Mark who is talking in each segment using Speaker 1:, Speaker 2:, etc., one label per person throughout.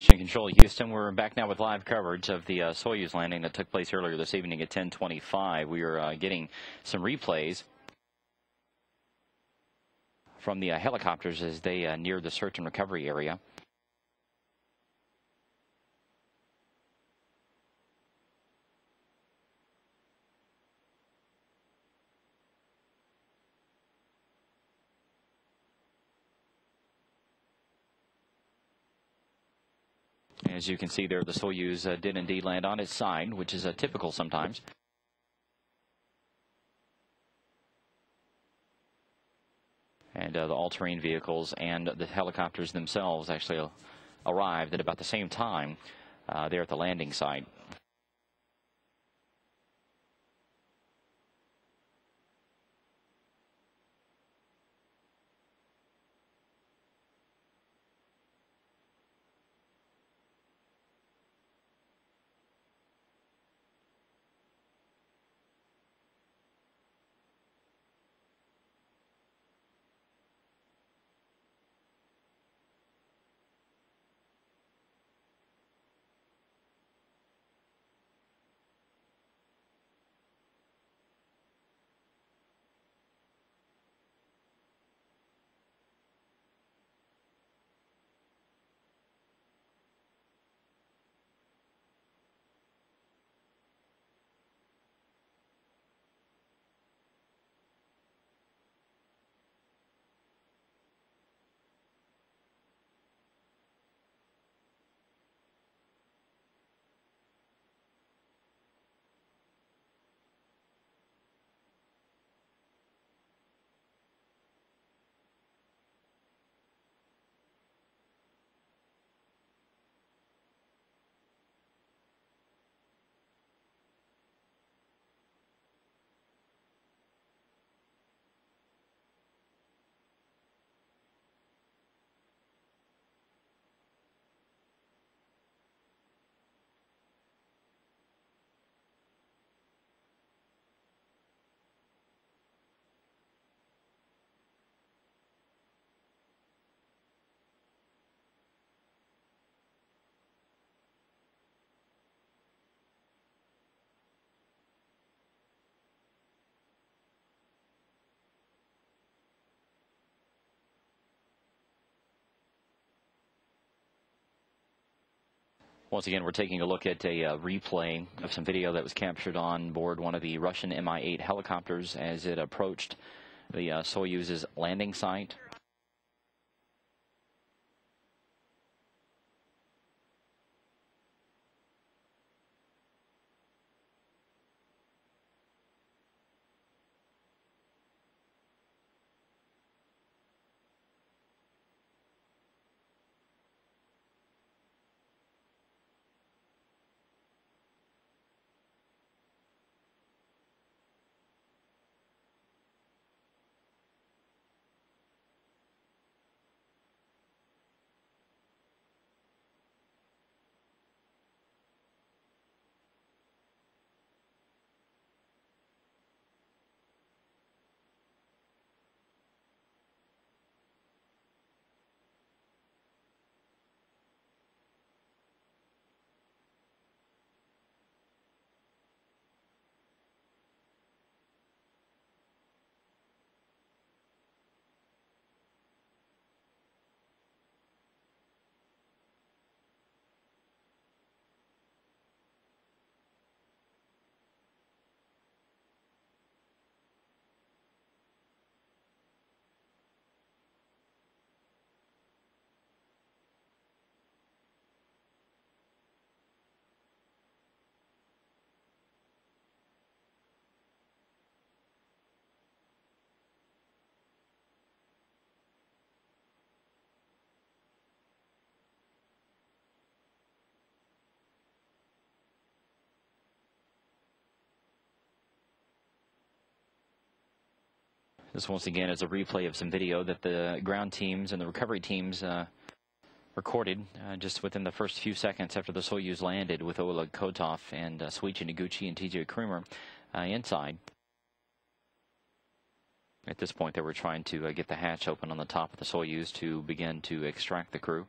Speaker 1: Mission Control Houston, we're back now with live coverage of the uh, Soyuz landing that took place earlier this evening at 1025. We are uh, getting some replays from the uh, helicopters as they uh, near the search and recovery area. As you can see there, the Soyuz uh, did indeed land on its side, which is uh, typical sometimes. And uh, the all-terrain vehicles and the helicopters themselves actually arrived at about the same time uh, there at the landing site. Once again, we're taking a look at a uh, replay of some video that was captured on board one of the Russian Mi-8 helicopters as it approached the uh, Soyuz's landing site. This once again is a replay of some video that the ground teams and the recovery teams uh, recorded uh, just within the first few seconds after the Soyuz landed with Oleg Kotov and uh, Soichi Noguchi and TJ Creamer uh, inside. At this point, they were trying to uh, get the hatch open on the top of the Soyuz to begin to extract the crew.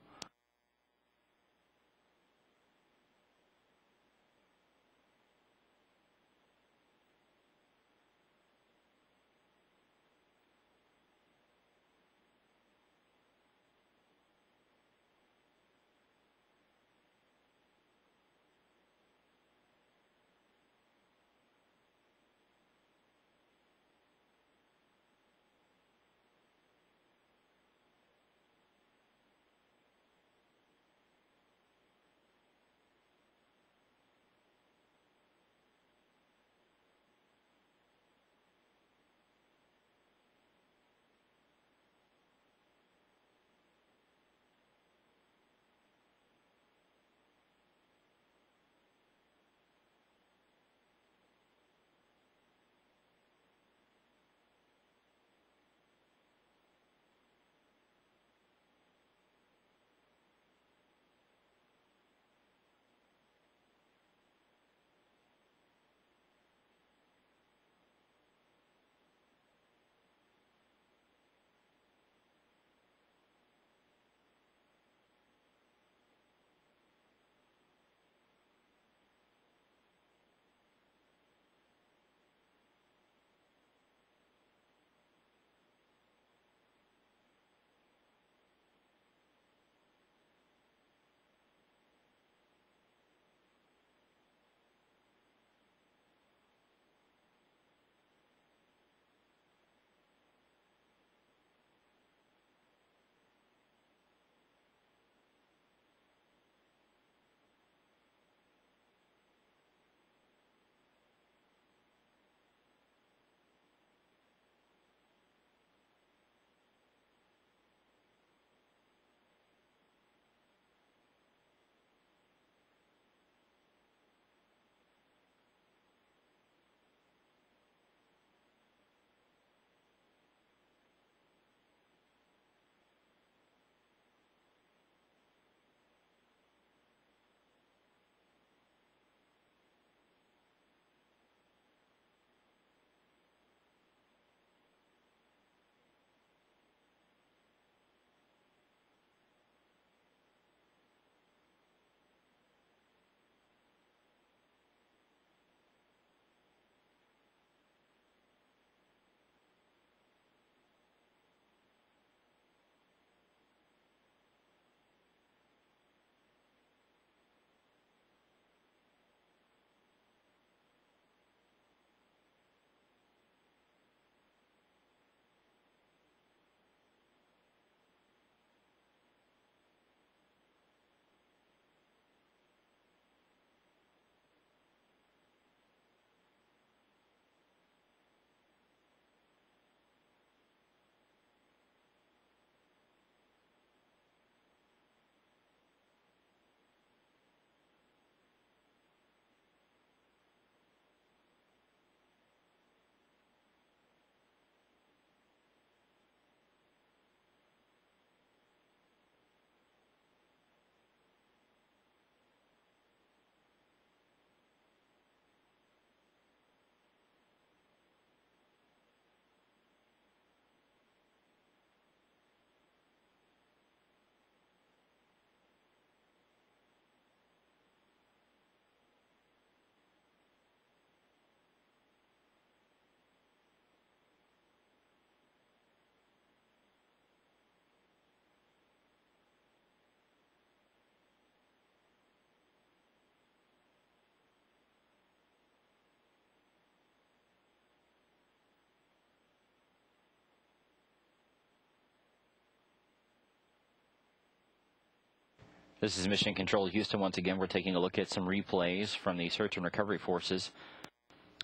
Speaker 1: This is Mission Control Houston. Once again, we're taking a look at some replays from the search and recovery forces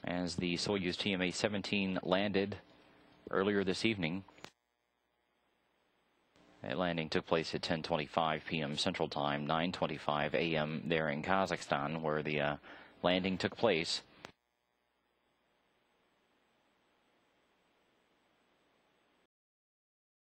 Speaker 1: as the Soyuz TMA-17 landed earlier this evening. That landing took place at 10:25 p.m. Central Time, 9:25 a.m. there in Kazakhstan, where the uh, landing took place.